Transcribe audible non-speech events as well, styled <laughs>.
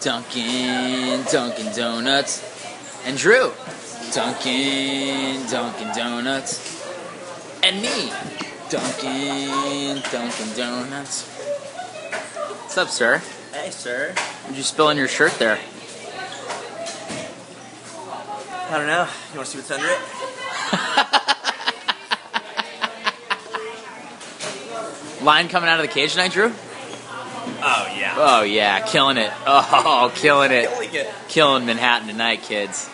Dunkin' Dunkin' Donuts, and Drew. Dunkin' Dunkin' Donuts, and me. Dunkin' Dunkin' Donuts. What's up, sir? Hey, sir. What'd you spill on your shirt there? I don't know. You want to see what's under it? <laughs> Line coming out of the cage tonight, Drew? Oh yeah. Oh yeah, killing it. <laughs> Oh, killing it. Killing it. Killing Manhattan tonight, kids.